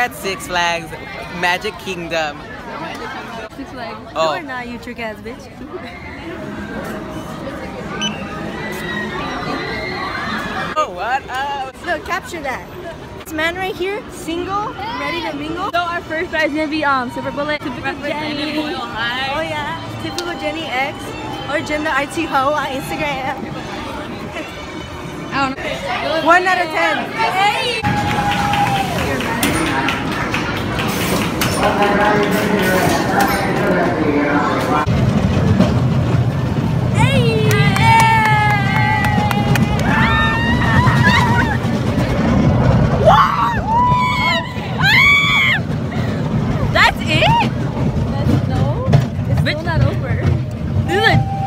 at Six Flags Magic Kingdom. Six Flags. Oh. You're not, you trick ass bitch. Oh, what up? Look, capture that. This man right here, single, ready to mingle. So our first prize is gonna be um Silver Bullet, Typical Jenny. Oh yeah, typical Jenny X or Gender IT Ho on Instagram. I don't know. One out of ten. That's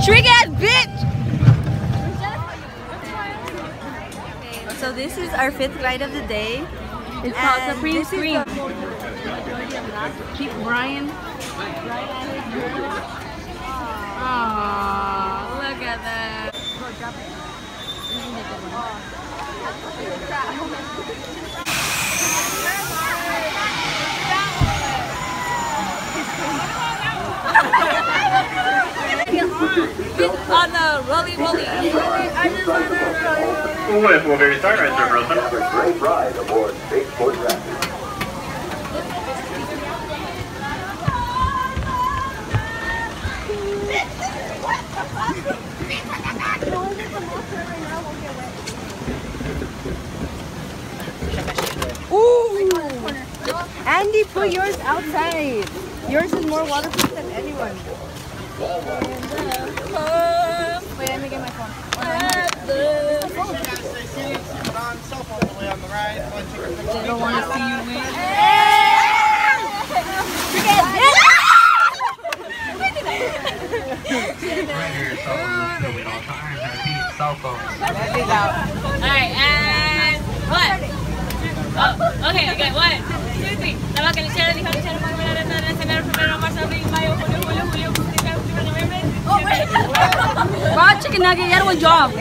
trick ass bitch. So this is our fifth ride of the day. It's called Supreme Scream. The- Keep Brian. Aww, look at that. On the rolly rolly. With Wolverine Star Rider Rosen. Have a great ride aboard Spaceport Rapid. Andy, put yours outside. Yours is more waterproof than anyone. Wait, let me get my phone. They don't want to see you win. Alright, and what? Oh, okay, okay, one, two, three. La vaca lechera dijo lechera por primera vez en enero, febrero, marzo, abril, mayo, junio, julio, julio, septiembre, octubre, noviembre. Oh, Raw chicken nugget, you had one job.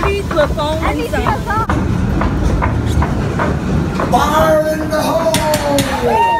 Please put phone in some. Fire in the hole!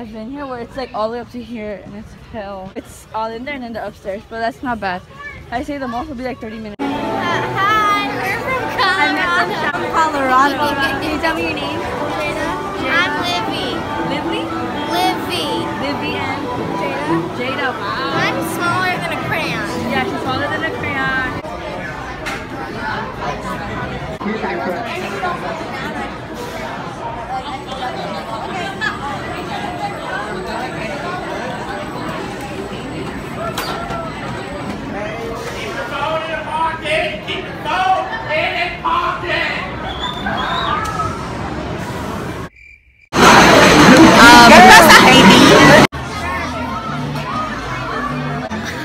I've been here where it's like all the way up to here and it's hell. It's all in there and then the upstairs, but that's not bad. I say the most will be like 30 minutes. Hi, we're from Colorado. From Colorado. Can you tell me your name? Jada. I'm Livy. Lively? Livy. Livy and Jada. Jada, wow. I'm smaller than a crayon. Yeah, she's smaller than a crayon.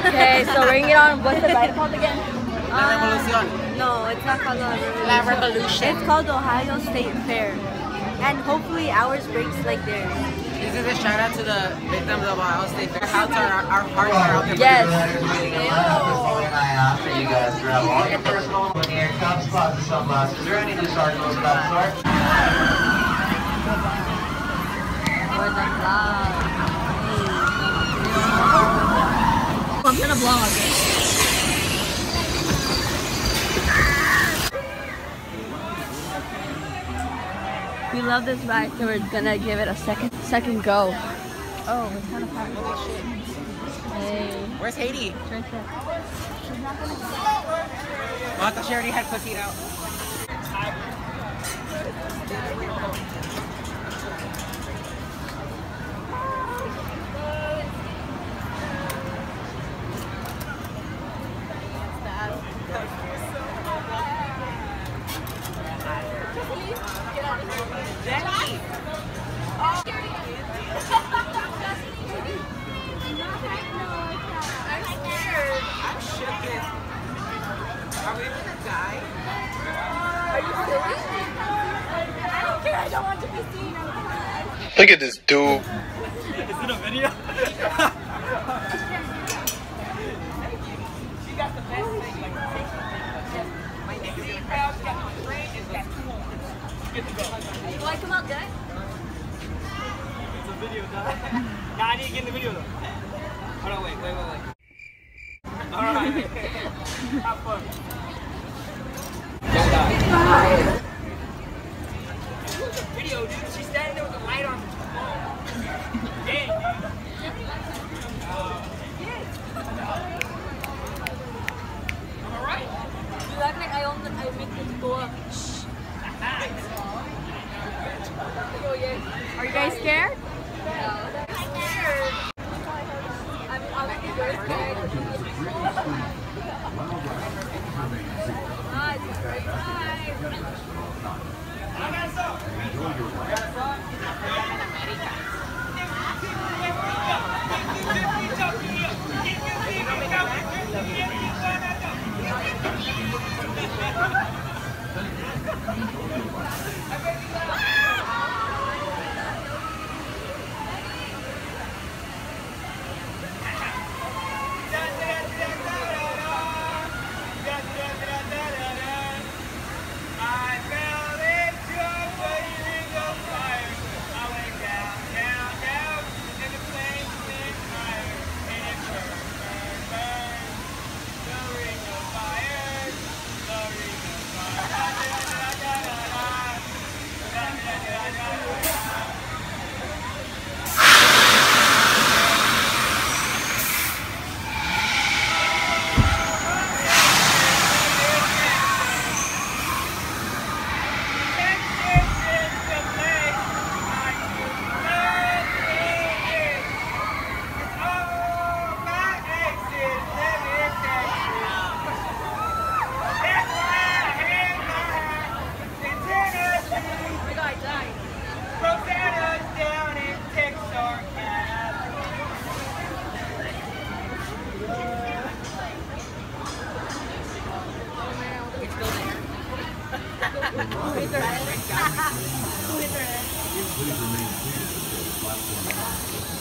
Okay, so we're gonna on. What's the ride called again? La um, No, it's not called Revolution. La Revolution. It's called Ohio State Fair. And hopefully ours breaks like theirs. This is a shout out to the victims of Ohio State Fair. Hearts are, our hearts are out there. Yes. for you guys to grab all your personal when the air comes, spots and sunglasses. Is there any new articles about the sort? For the vlog. I'm gonna vlog. We love this ride, so we're gonna give it a second second go. Oh, it's kind of hard. Hey, Where's Haiti? it's right there. Oh, I thought she already had pussy out. Look at this dude. Is it a video? Do I come out good? It's a video, nah, I didn't get in the video though. Hold on, wait, wait, wait, wait. Alright. Have fun. Video, dude. She's standing there with the light on. Dang, dude. Alright. You act like I own the, Are you guys scared? I'm, I'm very scared. Ah, it's a great time. I fell into a blazing of fire. I went down, down, down, and the flames went higher. And it burned, burned, burned. The ring of fire, the ring of fire. Da, da, da, da, da, da. Da, da, da, da, da, da.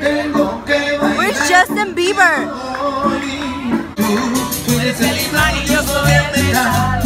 Tengo que bailar Where's Justin Bieber? hoy. Tú, tú eres el imán y yo soy el metal.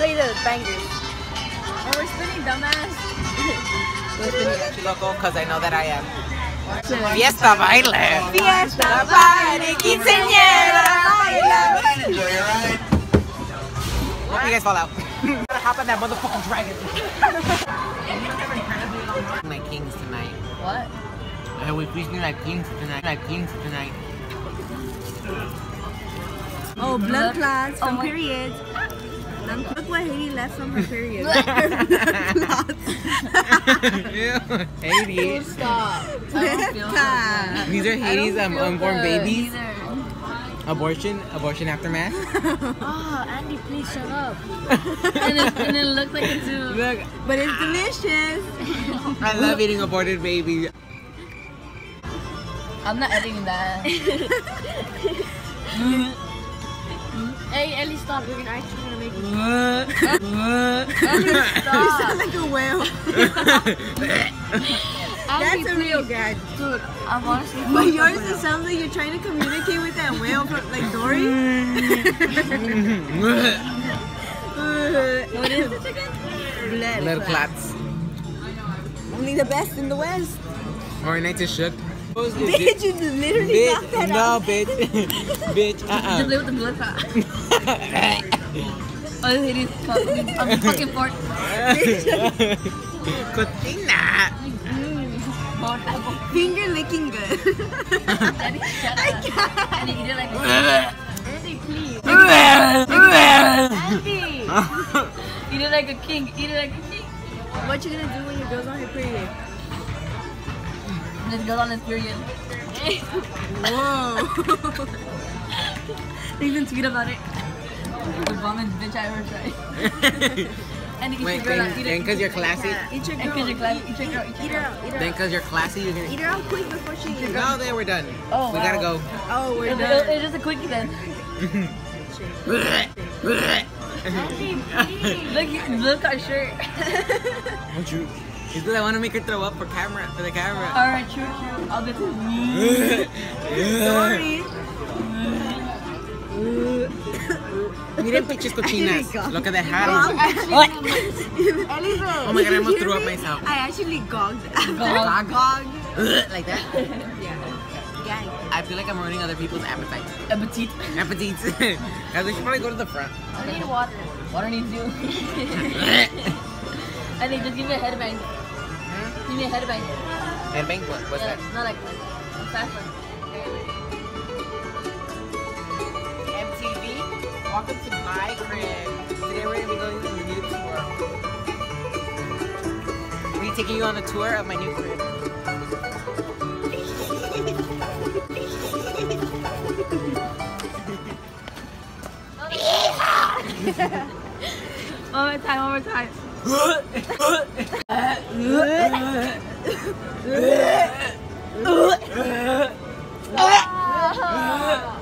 Play the bangers. Oh, we're spinning, dumbass. Loco, because I know that I am. Fiesta baile. Fiesta, party, quinceañera, baila. Enjoy your ride. Hope you guys fall out. Gotta hop on that motherfucking dragon. My kings tonight. What? Uh, we please need like kings tonight. Like kings tonight. Oh, blood clots from periods. Look what Haiti left from her period. Haiti. Stop. Neta. These are Haiti's um, unborn babies. Abortion, abortion aftermath. Oh, Andy, please shut up. and, it, and it looked like a zoo. Look, But it's delicious. I love eating aborted baby. I'm not editing that. Hey, Ellie, stop. We're gonna actually gonna make You sound like a whale. That's a real guy. Dude, I'm honestly. But yours it sounds like you're trying to communicate with that whale from like Dory. what is this again? Blood. Little claps. Only the best in the West. Or night to shook. Bitch, you literally Bitch, knocked that no, out. bitch, bitch, Just uh-uh. play with the blood clot. Oh, this Haiti's cup. I'm fucking fart. Cotina. Finger licking good. Daddy, shut I up. can't. And you did like Andy, please. Andy! Eat it like a king. Eat it like a king. What you gonna do when your girl's on her period? And then goes on his period. Whoa. they Even tweet about it. The bombest bitch I ever tried. And you Wait, should go then, like, eat then it. cause you're classy, Eat your And girl. cause you're glad. Eat your girl. Eat Eat your her girl. out. Eat her then out. cause you're classy, you're gonna. Eat her out quick before she eats. No, then we're done. Oh, we wow. gotta go. Oh, we're It- it- done. It's just a quickie then. Look, look our shirt. Won't you? It's because I want to make her throw up for camera, for the camera. Alright, true, true. I'll get this. Sorry. Miren pinches cochinas. God. Lo que Oh, dejaron. Oh my God, I almost did threw up myself. I actually gogged after. Gog. Gogged. like that. Yeah. Gang. I feel like I'm ruining other people's appetite. Appetite. Appetites. Guys, we should probably go to the front. I need water. Water needs you. and they just give me a headbang. Give me a headbang. And what? What's yeah, that? Not like a fast one. MTV, welcome to my crib. Today we're gonna be going on the new tour. We're taking you on the tour of my new crib. One more time, one more time. Ugh.